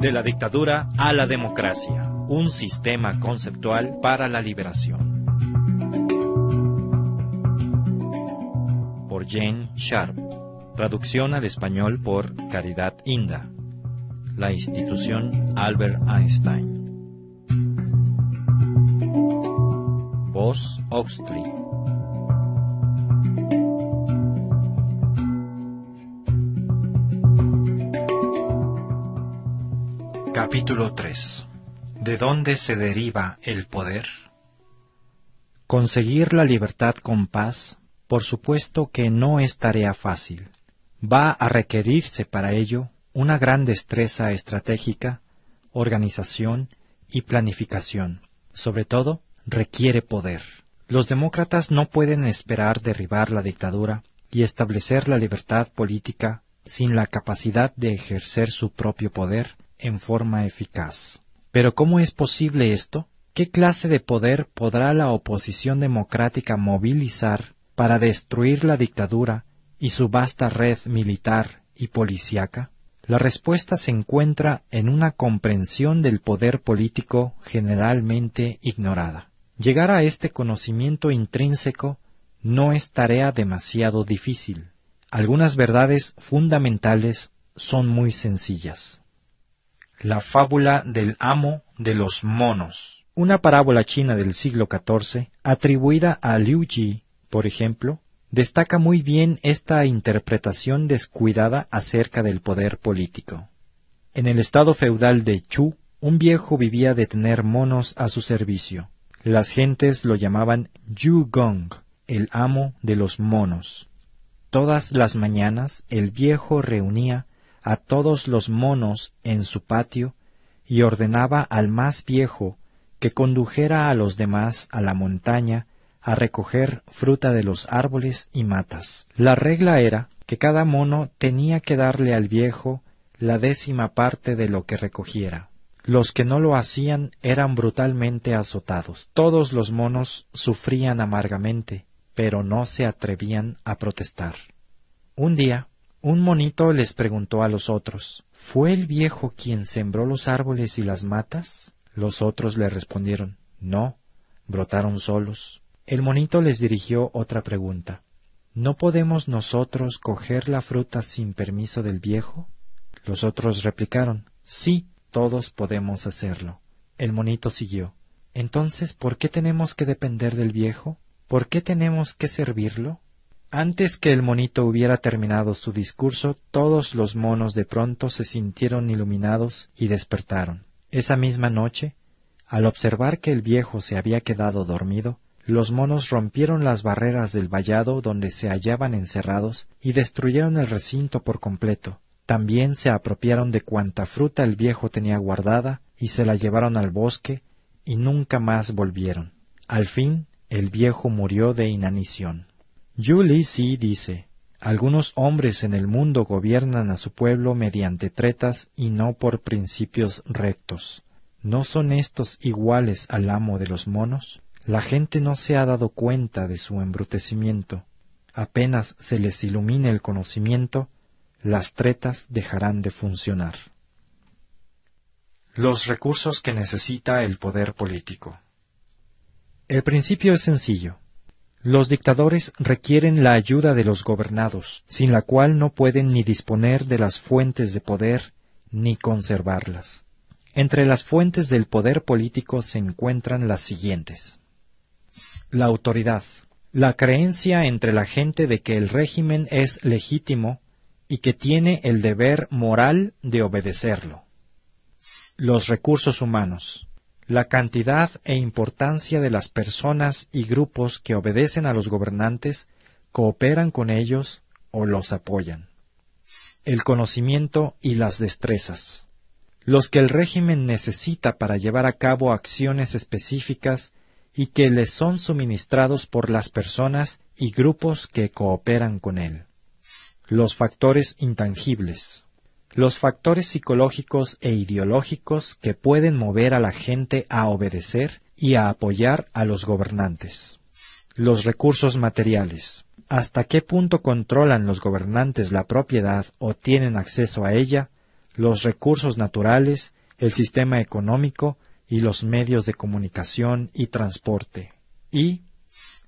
De la dictadura a la democracia, un sistema conceptual para la liberación. Por Jane Sharp. Traducción al español por Caridad Inda. La institución Albert Einstein. Voz Oxley. Capítulo 3 ¿De dónde se deriva el poder? Conseguir la libertad con paz, por supuesto que no es tarea fácil. Va a requerirse para ello una gran destreza estratégica, organización y planificación. Sobre todo, requiere poder. Los demócratas no pueden esperar derribar la dictadura y establecer la libertad política sin la capacidad de ejercer su propio poder en forma eficaz. Pero ¿cómo es posible esto? ¿Qué clase de poder podrá la oposición democrática movilizar para destruir la dictadura y su vasta red militar y policíaca? La respuesta se encuentra en una comprensión del poder político generalmente ignorada. Llegar a este conocimiento intrínseco no es tarea demasiado difícil. Algunas verdades fundamentales son muy sencillas. La fábula del amo de los monos. Una parábola china del siglo XIV, atribuida a Liu Ji, por ejemplo, destaca muy bien esta interpretación descuidada acerca del poder político. En el estado feudal de Chu, un viejo vivía de tener monos a su servicio. Las gentes lo llamaban Yu Gong, el amo de los monos. Todas las mañanas el viejo reunía a todos los monos en su patio y ordenaba al más viejo que condujera a los demás a la montaña a recoger fruta de los árboles y matas. La regla era que cada mono tenía que darle al viejo la décima parte de lo que recogiera. Los que no lo hacían eran brutalmente azotados. Todos los monos sufrían amargamente, pero no se atrevían a protestar. Un día, un monito les preguntó a los otros ¿Fue el viejo quien sembró los árboles y las matas? Los otros le respondieron No, brotaron solos. El monito les dirigió otra pregunta ¿No podemos nosotros coger la fruta sin permiso del viejo? Los otros replicaron Sí, todos podemos hacerlo. El monito siguió Entonces, ¿por qué tenemos que depender del viejo? ¿Por qué tenemos que servirlo? Antes que el monito hubiera terminado su discurso, todos los monos de pronto se sintieron iluminados y despertaron. Esa misma noche, al observar que el viejo se había quedado dormido, los monos rompieron las barreras del vallado donde se hallaban encerrados y destruyeron el recinto por completo. También se apropiaron de cuanta fruta el viejo tenía guardada y se la llevaron al bosque y nunca más volvieron. Al fin el viejo murió de inanición. Julie C. dice, algunos hombres en el mundo gobiernan a su pueblo mediante tretas y no por principios rectos. ¿No son estos iguales al amo de los monos? La gente no se ha dado cuenta de su embrutecimiento. Apenas se les ilumine el conocimiento, las tretas dejarán de funcionar. Los recursos que necesita el poder político. El principio es sencillo. Los dictadores requieren la ayuda de los gobernados, sin la cual no pueden ni disponer de las fuentes de poder ni conservarlas. Entre las fuentes del poder político se encuentran las siguientes. La autoridad. La creencia entre la gente de que el régimen es legítimo y que tiene el deber moral de obedecerlo. Los recursos humanos la cantidad e importancia de las personas y grupos que obedecen a los gobernantes, cooperan con ellos o los apoyan. El conocimiento y las destrezas. Los que el régimen necesita para llevar a cabo acciones específicas y que les son suministrados por las personas y grupos que cooperan con él. Los factores intangibles los factores psicológicos e ideológicos que pueden mover a la gente a obedecer y a apoyar a los gobernantes. Los recursos materiales. ¿Hasta qué punto controlan los gobernantes la propiedad o tienen acceso a ella? los recursos naturales, el sistema económico y los medios de comunicación y transporte. Y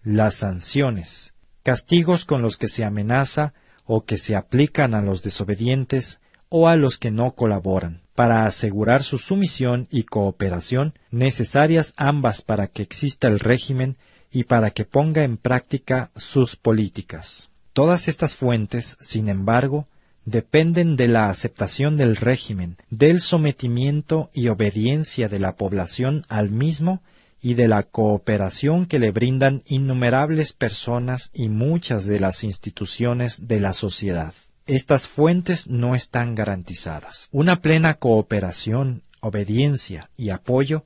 las sanciones, castigos con los que se amenaza o que se aplican a los desobedientes o a los que no colaboran, para asegurar su sumisión y cooperación, necesarias ambas para que exista el régimen y para que ponga en práctica sus políticas. Todas estas fuentes, sin embargo, dependen de la aceptación del régimen, del sometimiento y obediencia de la población al mismo y de la cooperación que le brindan innumerables personas y muchas de las instituciones de la sociedad. Estas fuentes no están garantizadas. Una plena cooperación, obediencia y apoyo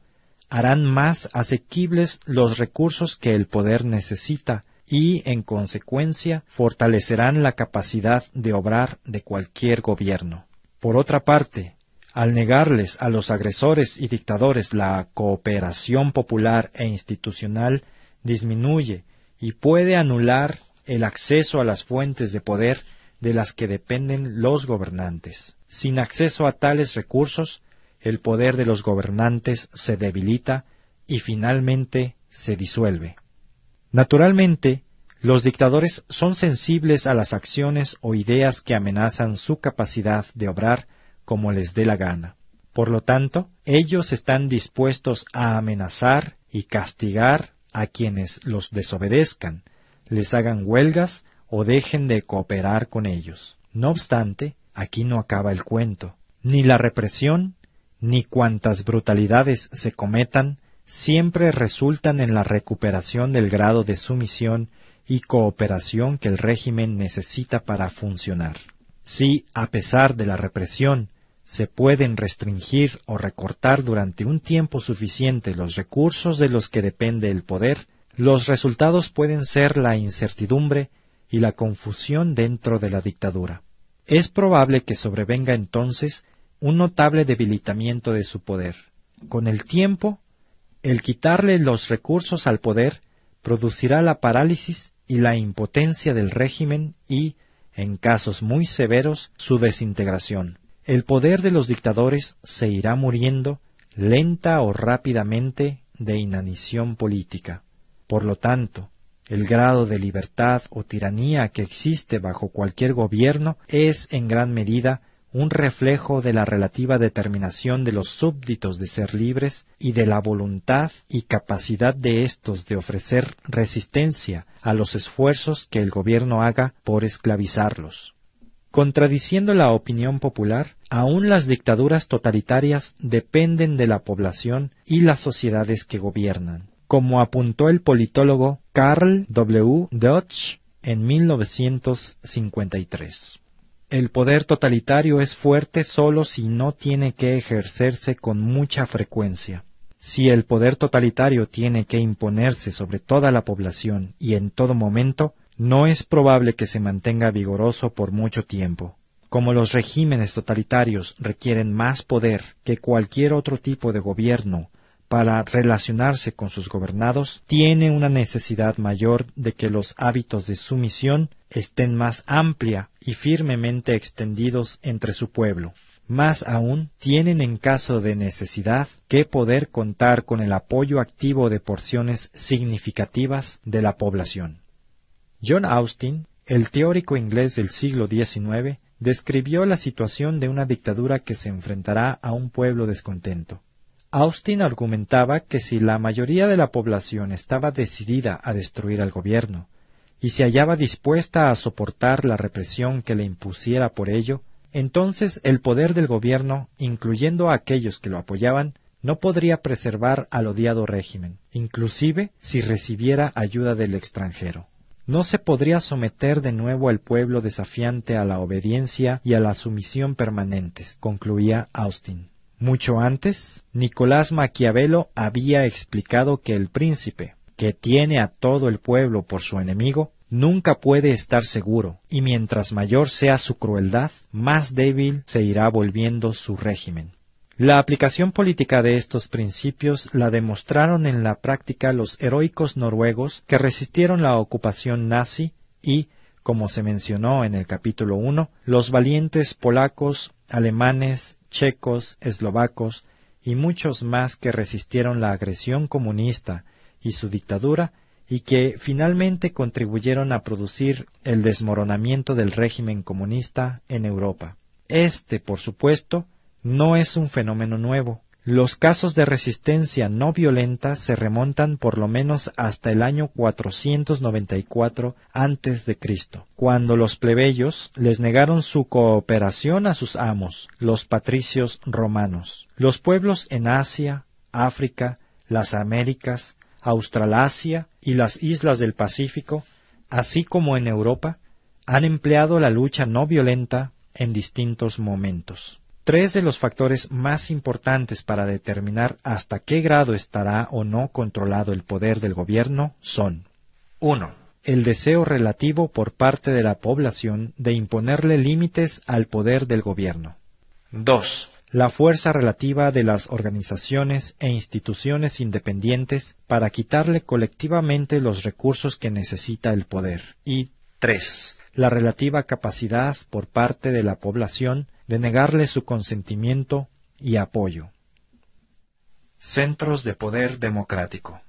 harán más asequibles los recursos que el poder necesita y, en consecuencia, fortalecerán la capacidad de obrar de cualquier gobierno. Por otra parte, al negarles a los agresores y dictadores la cooperación popular e institucional, disminuye y puede anular el acceso a las fuentes de poder de las que dependen los gobernantes. Sin acceso a tales recursos, el poder de los gobernantes se debilita y finalmente se disuelve. Naturalmente, los dictadores son sensibles a las acciones o ideas que amenazan su capacidad de obrar como les dé la gana. Por lo tanto, ellos están dispuestos a amenazar y castigar a quienes los desobedezcan, les hagan huelgas o dejen de cooperar con ellos. No obstante, aquí no acaba el cuento. Ni la represión ni cuantas brutalidades se cometan siempre resultan en la recuperación del grado de sumisión y cooperación que el régimen necesita para funcionar. Si, a pesar de la represión, se pueden restringir o recortar durante un tiempo suficiente los recursos de los que depende el poder, los resultados pueden ser la incertidumbre y la confusión dentro de la dictadura. Es probable que sobrevenga entonces un notable debilitamiento de su poder. Con el tiempo, el quitarle los recursos al poder producirá la parálisis y la impotencia del régimen y, en casos muy severos, su desintegración. El poder de los dictadores se irá muriendo lenta o rápidamente de inanición política. Por lo tanto, el grado de libertad o tiranía que existe bajo cualquier gobierno es en gran medida un reflejo de la relativa determinación de los súbditos de ser libres y de la voluntad y capacidad de éstos de ofrecer resistencia a los esfuerzos que el gobierno haga por esclavizarlos. Contradiciendo la opinión popular, aún las dictaduras totalitarias dependen de la población y las sociedades que gobiernan, como apuntó el politólogo Karl W. Deutsch en 1953. El poder totalitario es fuerte solo si no tiene que ejercerse con mucha frecuencia. Si el poder totalitario tiene que imponerse sobre toda la población y en todo momento, no es probable que se mantenga vigoroso por mucho tiempo. Como los regímenes totalitarios requieren más poder que cualquier otro tipo de gobierno para relacionarse con sus gobernados, tiene una necesidad mayor de que los hábitos de sumisión estén más amplia y firmemente extendidos entre su pueblo. Más aún, tienen en caso de necesidad que poder contar con el apoyo activo de porciones significativas de la población. John Austin, el teórico inglés del siglo XIX, describió la situación de una dictadura que se enfrentará a un pueblo descontento. Austin argumentaba que si la mayoría de la población estaba decidida a destruir al gobierno, y se hallaba dispuesta a soportar la represión que le impusiera por ello, entonces el poder del gobierno, incluyendo a aquellos que lo apoyaban, no podría preservar al odiado régimen, inclusive si recibiera ayuda del extranjero. No se podría someter de nuevo al pueblo desafiante a la obediencia y a la sumisión permanentes, concluía Austin. Mucho antes, Nicolás Maquiavelo había explicado que el príncipe, que tiene a todo el pueblo por su enemigo, nunca puede estar seguro, y mientras mayor sea su crueldad, más débil se irá volviendo su régimen. La aplicación política de estos principios la demostraron en la práctica los heroicos noruegos que resistieron la ocupación nazi y, como se mencionó en el capítulo 1, los valientes polacos, alemanes, checos, eslovacos y muchos más que resistieron la agresión comunista y su dictadura y que finalmente contribuyeron a producir el desmoronamiento del régimen comunista en Europa. Este, por supuesto, no es un fenómeno nuevo. Los casos de resistencia no violenta se remontan por lo menos hasta el año 494 a.C., cuando los plebeyos les negaron su cooperación a sus amos, los patricios romanos. Los pueblos en Asia, África, las Américas, Australasia y las islas del Pacífico, así como en Europa, han empleado la lucha no violenta en distintos momentos. Tres de los factores más importantes para determinar hasta qué grado estará o no controlado el poder del gobierno son 1. El deseo relativo por parte de la población de imponerle límites al poder del gobierno. 2. La fuerza relativa de las organizaciones e instituciones independientes para quitarle colectivamente los recursos que necesita el poder. Y 3. La relativa capacidad por parte de la población de negarle su consentimiento y apoyo. Centros de poder democrático.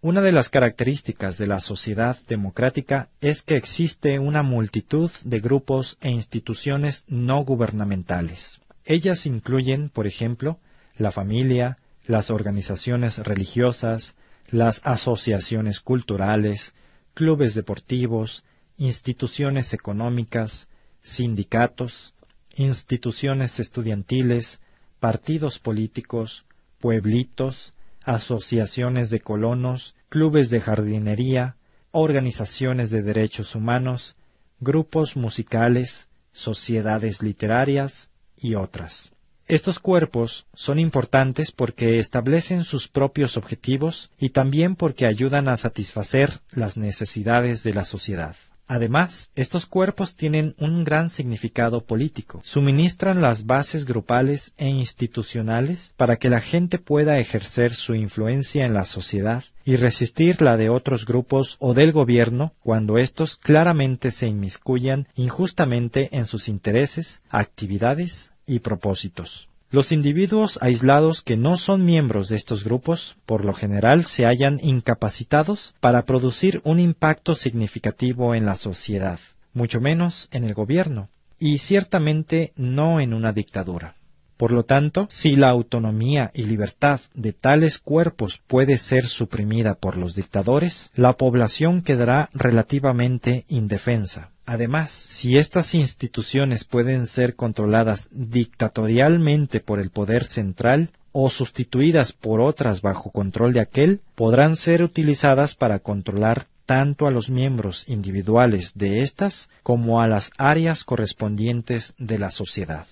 Una de las características de la sociedad democrática es que existe una multitud de grupos e instituciones no gubernamentales. Ellas incluyen, por ejemplo, la familia, las organizaciones religiosas, las asociaciones culturales, clubes deportivos, instituciones económicas, sindicatos, instituciones estudiantiles, partidos políticos, pueblitos, asociaciones de colonos, clubes de jardinería, organizaciones de derechos humanos, grupos musicales, sociedades literarias y otras. Estos cuerpos son importantes porque establecen sus propios objetivos y también porque ayudan a satisfacer las necesidades de la sociedad. Además, estos cuerpos tienen un gran significado político. Suministran las bases grupales e institucionales para que la gente pueda ejercer su influencia en la sociedad y resistir la de otros grupos o del gobierno cuando éstos claramente se inmiscuyan injustamente en sus intereses, actividades y propósitos. Los individuos aislados que no son miembros de estos grupos, por lo general, se hallan incapacitados para producir un impacto significativo en la sociedad, mucho menos en el gobierno, y ciertamente no en una dictadura. Por lo tanto, si la autonomía y libertad de tales cuerpos puede ser suprimida por los dictadores, la población quedará relativamente indefensa. Además, si estas instituciones pueden ser controladas dictatorialmente por el poder central o sustituidas por otras bajo control de aquel, podrán ser utilizadas para controlar tanto a los miembros individuales de éstas como a las áreas correspondientes de la sociedad.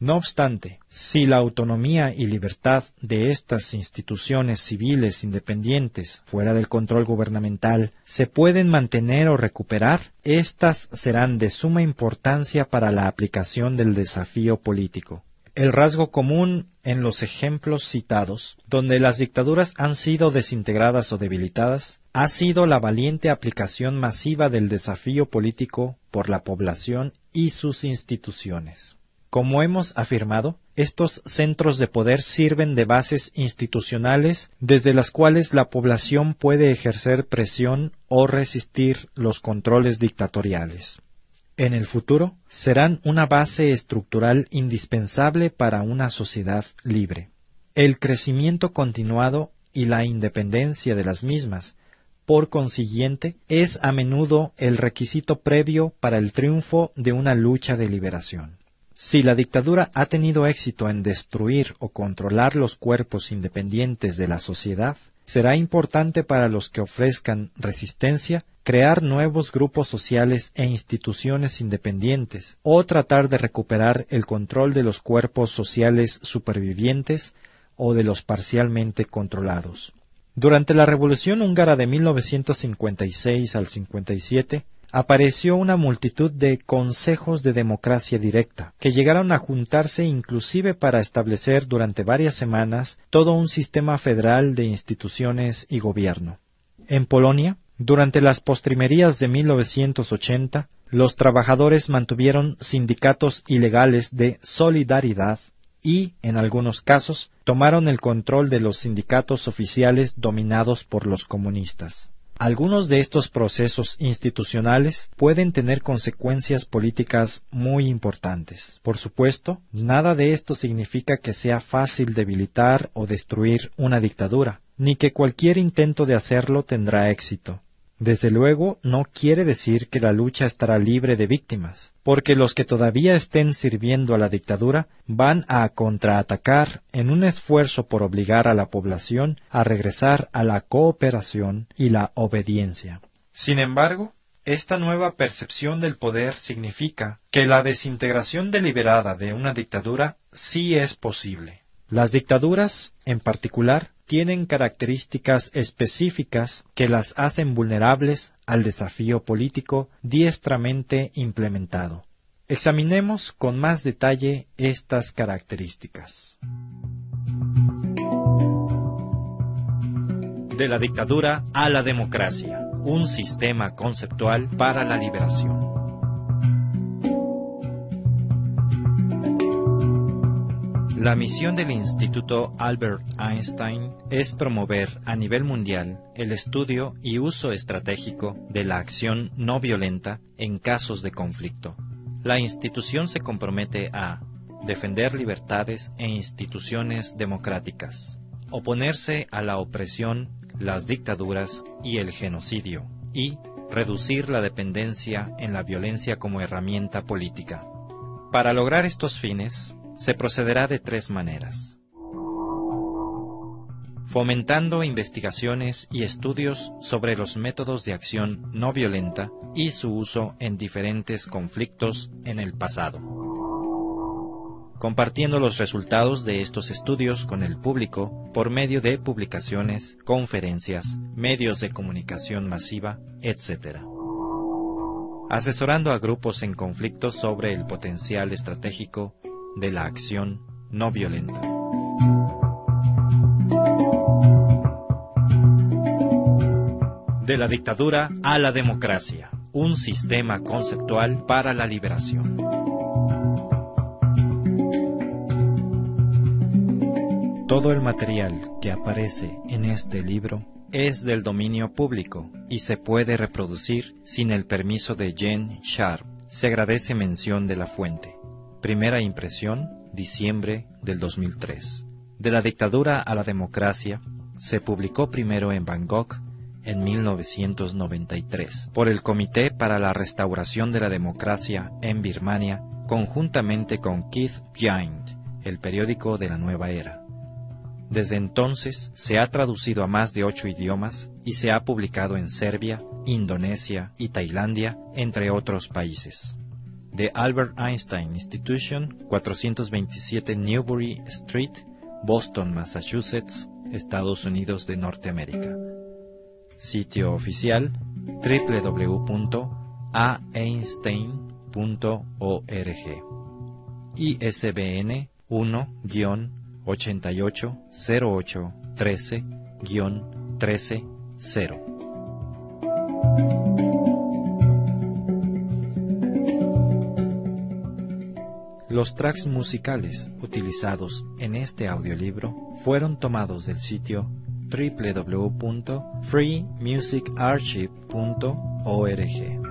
No obstante, si la autonomía y libertad de estas instituciones civiles independientes fuera del control gubernamental se pueden mantener o recuperar, éstas serán de suma importancia para la aplicación del desafío político. El rasgo común en los ejemplos citados, donde las dictaduras han sido desintegradas o debilitadas, ha sido la valiente aplicación masiva del desafío político por la población y sus instituciones. Como hemos afirmado, estos centros de poder sirven de bases institucionales desde las cuales la población puede ejercer presión o resistir los controles dictatoriales. En el futuro serán una base estructural indispensable para una sociedad libre. El crecimiento continuado y la independencia de las mismas, por consiguiente, es a menudo el requisito previo para el triunfo de una lucha de liberación. Si la dictadura ha tenido éxito en destruir o controlar los cuerpos independientes de la sociedad, será importante para los que ofrezcan resistencia crear nuevos grupos sociales e instituciones independientes o tratar de recuperar el control de los cuerpos sociales supervivientes o de los parcialmente controlados. Durante la Revolución húngara de 1956 al 57, apareció una multitud de consejos de democracia directa, que llegaron a juntarse inclusive para establecer durante varias semanas todo un sistema federal de instituciones y gobierno. En Polonia, durante las postrimerías de 1980, los trabajadores mantuvieron sindicatos ilegales de solidaridad y, en algunos casos, tomaron el control de los sindicatos oficiales dominados por los comunistas. Algunos de estos procesos institucionales pueden tener consecuencias políticas muy importantes. Por supuesto, nada de esto significa que sea fácil debilitar o destruir una dictadura, ni que cualquier intento de hacerlo tendrá éxito. Desde luego, no quiere decir que la lucha estará libre de víctimas, porque los que todavía estén sirviendo a la dictadura van a contraatacar en un esfuerzo por obligar a la población a regresar a la cooperación y la obediencia. Sin embargo, esta nueva percepción del poder significa que la desintegración deliberada de una dictadura sí es posible. Las dictaduras, en particular, tienen características específicas que las hacen vulnerables al desafío político diestramente implementado. Examinemos con más detalle estas características. De la dictadura a la democracia, un sistema conceptual para la liberación. La misión del Instituto Albert Einstein es promover a nivel mundial el estudio y uso estratégico de la acción no violenta en casos de conflicto. La institución se compromete a defender libertades e instituciones democráticas, oponerse a la opresión, las dictaduras y el genocidio, y reducir la dependencia en la violencia como herramienta política. Para lograr estos fines, se procederá de tres maneras. Fomentando investigaciones y estudios sobre los métodos de acción no violenta y su uso en diferentes conflictos en el pasado. Compartiendo los resultados de estos estudios con el público por medio de publicaciones, conferencias, medios de comunicación masiva, etc asesorando a grupos en conflicto sobre el potencial estratégico de la acción no violenta. De la dictadura a la democracia, un sistema conceptual para la liberación. Todo el material que aparece en este libro es del dominio público y se puede reproducir sin el permiso de Jen Sharp. Se agradece mención de la fuente. Primera impresión, diciembre del 2003. De la dictadura a la democracia, se publicó primero en Bangkok en 1993 por el Comité para la Restauración de la Democracia en Birmania, conjuntamente con Keith Giant, el periódico de la nueva era. Desde entonces se ha traducido a más de ocho idiomas y se ha publicado en Serbia, Indonesia y Tailandia, entre otros países de Albert Einstein Institution, 427 Newbury Street, Boston, Massachusetts, Estados Unidos de Norteamérica. Sitio oficial www.aeinstein.org. ISBN 1-880813-130. Los tracks musicales utilizados en este audiolibro fueron tomados del sitio www.freemusicarchive.org.